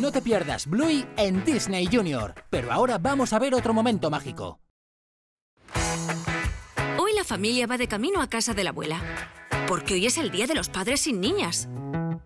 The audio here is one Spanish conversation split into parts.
No te pierdas Bluey en Disney Junior. Pero ahora vamos a ver otro momento mágico. Hoy la familia va de camino a casa de la abuela. Porque hoy es el día de los padres sin niñas.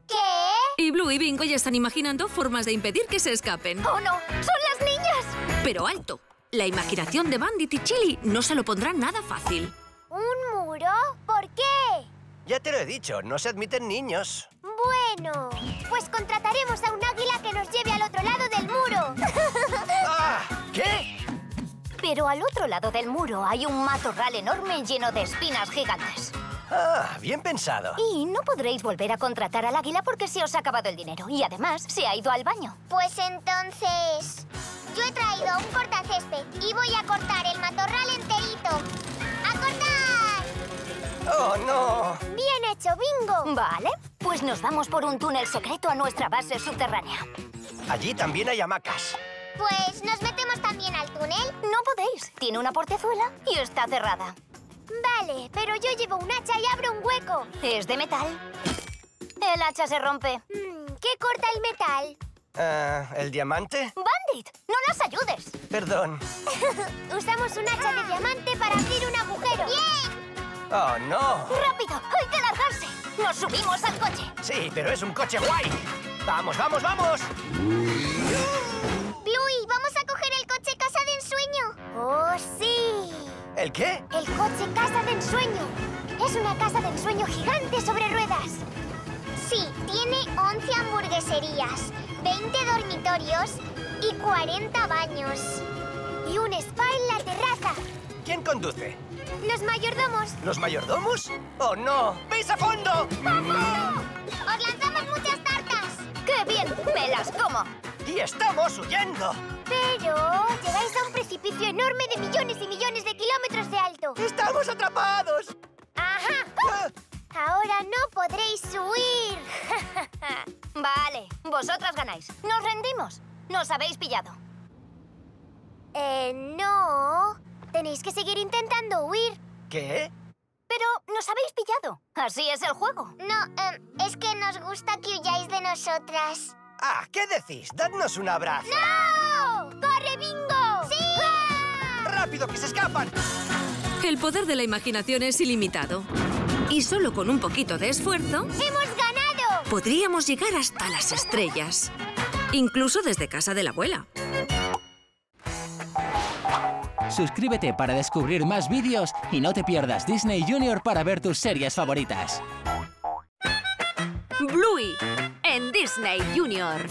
¿Qué? Y Blue y Bingo ya están imaginando formas de impedir que se escapen. ¡Oh, no! ¡Son las niñas! Pero alto. La imaginación de Bandit y Chili no se lo pondrá nada fácil. ¿Un muro? ¿Por qué? Ya te lo he dicho, no se admiten niños. Bueno, pues contrataremos a un águila que lleve al otro lado del muro. ¡Ah! ¿Qué? Pero al otro lado del muro hay un matorral enorme lleno de espinas gigantes. Ah, bien pensado. Y no podréis volver a contratar al águila porque se os ha acabado el dinero. Y además, se ha ido al baño. Pues entonces... Yo he traído un cortacésped y voy a cortar el matorral enterito. ¡A cortar! ¡Oh, no! Bien hecho, bingo. Vale, pues nos vamos por un túnel secreto a nuestra base subterránea. Allí también hay hamacas. Pues nos metemos también al túnel. No podéis. Tiene una portezuela y está cerrada. Vale, pero yo llevo un hacha y abro un hueco. Es de metal. El hacha se rompe. Mm, ¿Qué corta el metal? Ah, ¿El diamante? ¡Bandit! ¡No las ayudes! Perdón. Usamos un hacha de diamante para abrir un agujero. ¡Bien! ¡Oh, no! ¡Rápido! ¡Hay que largarse! ¡Nos subimos al coche! Sí, pero es un coche guay. ¡Vamos, vamos, vamos! Bluey, vamos a coger el coche casa de ensueño. ¡Oh, sí! ¿El qué? El coche casa de ensueño. Es una casa de ensueño gigante sobre ruedas. Sí, tiene 11 hamburgueserías, 20 dormitorios y 40 baños. Y un spa en la terraza. ¿Quién conduce? Los mayordomos. ¿Los mayordomos? ¡Oh, no! ¡Veis a fondo! ¡Os lanzamos muchas tartas! ¡Qué bien! ¡Me las como! ¡Y estamos huyendo! Pero llegáis a un precipicio enorme de millones y millones de kilómetros de alto. ¡Estamos atrapados! ¡Ajá! Ah, Ahora no podréis huir. Vale, vosotras ganáis. Nos rendimos. Nos habéis pillado. eh, no. Tenéis que seguir intentando huir. ¿Qué? Pero nos habéis pillado. Así es el juego. No, em, es que nos gusta que huyáis de nosotras. Ah, ¿qué decís? ¡Dadnos un abrazo! ¡No! ¡Corre, bingo! ¡Sí! ¡Rápido, que se escapan! El poder de la imaginación es ilimitado. Y solo con un poquito de esfuerzo ¡Hemos ganado! podríamos llegar hasta las estrellas. Incluso desde casa de la abuela. Suscríbete para descubrir más vídeos y no te pierdas Disney Junior para ver tus series favoritas. Bluey en Disney Junior.